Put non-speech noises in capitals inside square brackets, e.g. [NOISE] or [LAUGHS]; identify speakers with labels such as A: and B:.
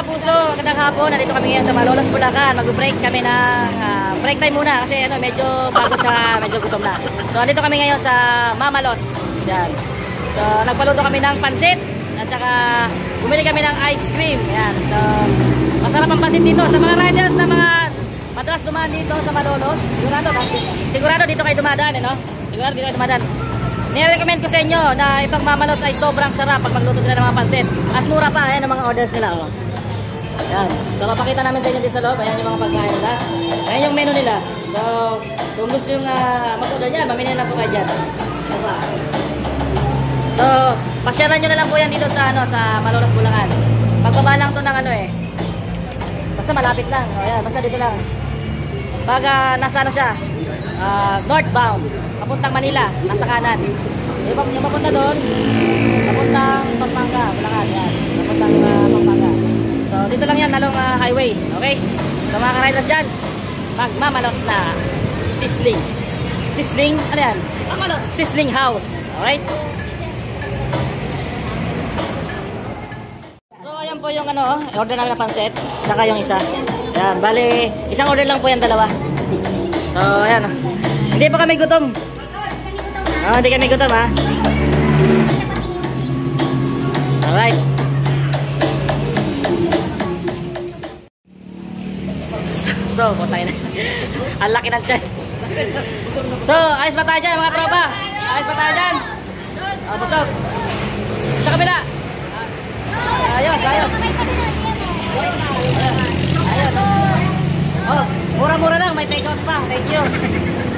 A: kapuso, magandang hapon. Nandito kami ngayon sa Malolos, Bulacan. Mag-break kami ng ah, break time muna kasi ano, medyo pagod sa medyo gutom na. So, nandito kami ngayon sa Mama Lots. Yan. So, nagpaluto kami ng pansit at saka bumili kami ng ice cream. Yan. So, masarap ang pansit dito. Sa mga riders na mga madalas dumaan dito sa Malolos, sigurado, sigurado dito kayo dumadaan, eh, no? Sigurado dito kayo dumadaan. Nire-recommend ko sa inyo na itong Mama ay sobrang sarap pag magluto sila ng mga pansit. At mura pa, ayan ang mga orders nila. Oh. Yan. So, papakita namin sa inyo dito sa loob. Ayan yung mga pagkain nila. Ayan yung menu nila. So, kung gusto yung uh, mag-order dyan, mamili na po kayo dyan. Diba? So, pasyaran nyo na lang po yan dito sa, ano, sa Malolos, Bulacan. Pagbaba lang to ng ano eh. Basta malapit lang. O, ayan, basta dito lang. Pag ah, nasa ano siya, ah, northbound, papuntang Manila, nasa kanan. Yung, yung papunta doon, papuntang Pampanga, Bulacan, yan. Papuntang ah, Pampanga. So, dito lang yan, along ah, highway. Okay? So, mga ka-riders dyan, magmamalots na sisling. Sisling, ano yan? Mamalots. Sisling house. Alright? So, ayan po yung ano, order namin na pansit, tsaka yung isa. Ayan, bali, isang order lang po yan, dalawa. So, ayan. Hindi pa kami gutom. Oh, hindi kami gutom, ha? Alright. So, patay na. [LAUGHS] Ang laki ng tiyan. So, ayos ba tayo dyan, mga tropa? Ayos ba tayo dyan? Oh, busog. Sa kabila. Ayos, ayos. Ayos. Oh, mura-mura lang. May take out pa. Thank you.